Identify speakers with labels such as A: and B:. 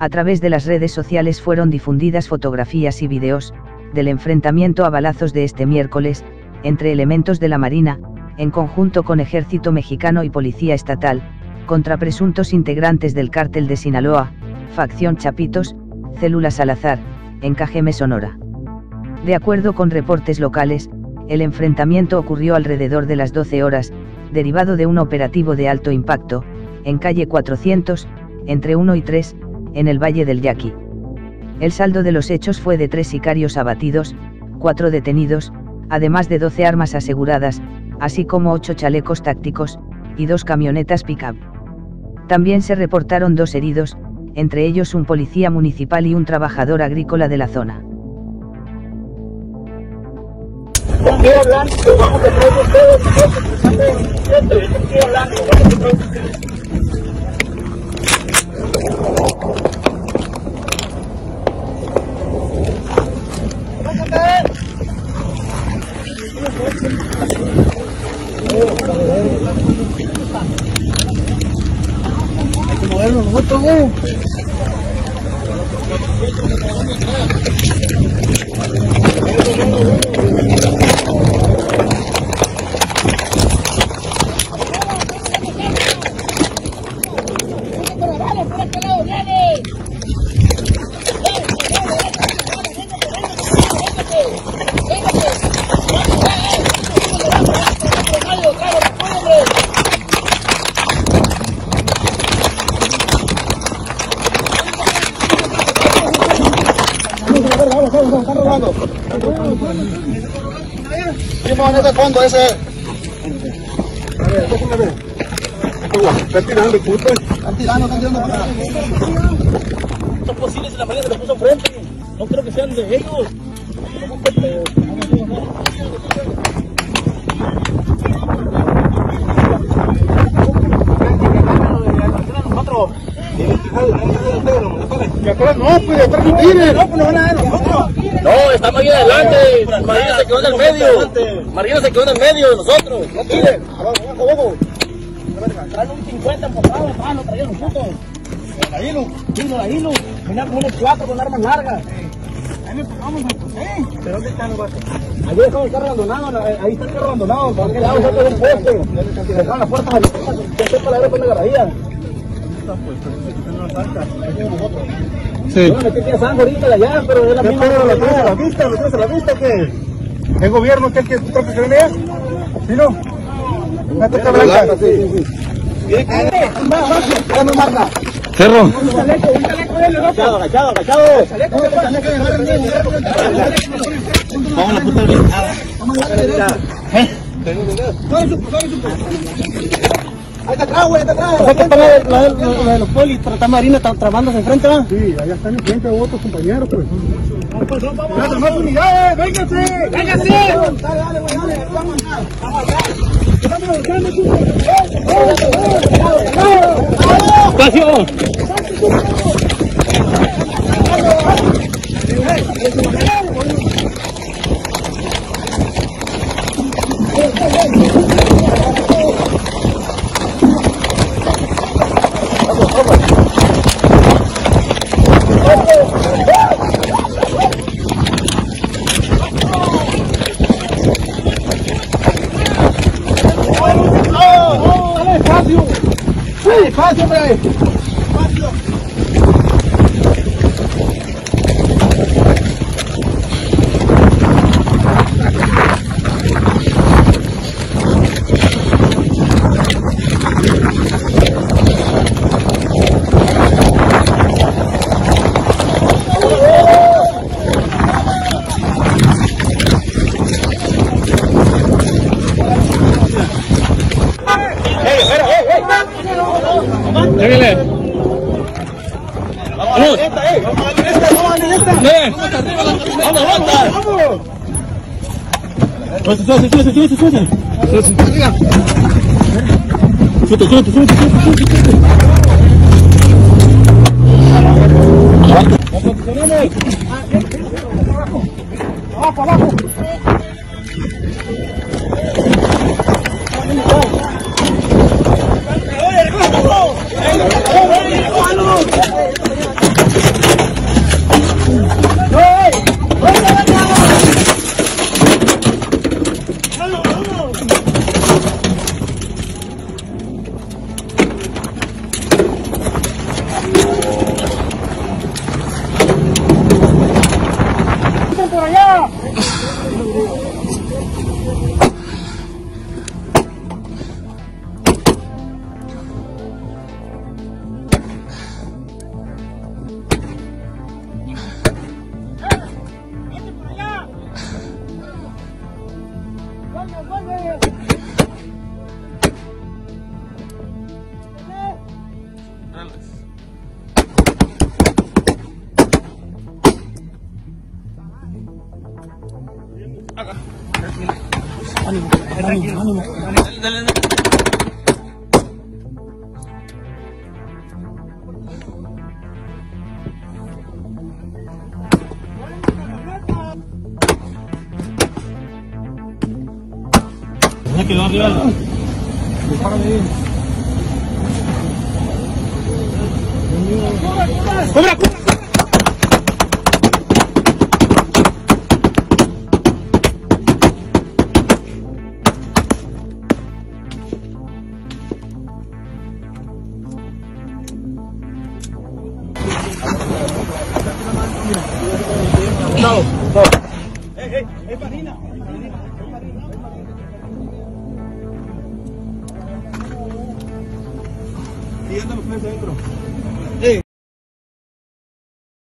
A: A través de las redes sociales fueron difundidas fotografías y videos, del enfrentamiento a balazos de este miércoles, entre elementos de la Marina, en conjunto con Ejército Mexicano y Policía Estatal, contra presuntos integrantes del cártel de Sinaloa, facción Chapitos, célula Salazar, en Cajeme, Sonora. De acuerdo con reportes locales, el enfrentamiento ocurrió alrededor de las 12 horas, derivado de un operativo de alto impacto, en calle 400, entre 1 y 3, en el Valle del Yaqui. El saldo de los hechos fue de tres sicarios abatidos, cuatro detenidos, además de 12 armas aseguradas, así como ocho chalecos tácticos, y dos camionetas pick-up. También se reportaron dos heridos, entre ellos un policía municipal y un trabajador agrícola de la zona.
B: Hay que movernos nosotros, güey. Están robando. ¿Qué van de fondo? A ver, Están tirando, puto. Están tirando, están tirando para acá.
C: son posibles y la mayoría se los puso enfrente. No creo que sean de ellos.
B: No, pues atrás no tiren. No, pues no van a dar
C: No, estamos ahí adelante. Marina se quedó en el medio. Marina se quedó en el medio de nosotros. No tiren. Traen un 50 empujado, ah, no traían los putos. La hilo, hilo, la hilo. Mira como unos cuatro con armas largas.
B: Ahí me empujamos, ¿eh? ¿De dónde están los vatos?
C: Ahí dejamos el carro abandonado, ahí está el carro abandonado. ¿Para qué lado está todo un poste? Dejaron las puertas abiertas. Ya sepa la hora con la garraía.
B: Sí.
C: Yo me metí a sangre ahorita de allá, pero es la
B: ¿Qué
C: misma.
B: ¿La tienes a la vista? ¿La tienes a la vista o qué? ¿El gobierno que el que toca que venía? ¿Sí no? Una toca blanca. Cerro.
C: Vamos la puta
B: Ahí está güey, ahí está atrás.
C: ¿Sabes qué está la, de los polis? Pero está Marina tra- tramándose enfrente, ¿va?
B: Sí, allá están enfrente de otros compañeros, pues. ¡Vamos, más unidades! ¡Vénganse! ¡Vénganse! Dale, dale, güey. Vamos. Vamos.
C: ¡Espacio!
B: ¡Dale espacio! ¡Dale espacio,
C: Solta, solta, solta, solta, solta. Solta, solta, solta, solta, solta. Ánimo. Ya quedó arriba. Dispárame ahí. ¡Cobra, cobra! No, no. ¡Ey, ey! ¡Es marina! Y anda los adentro.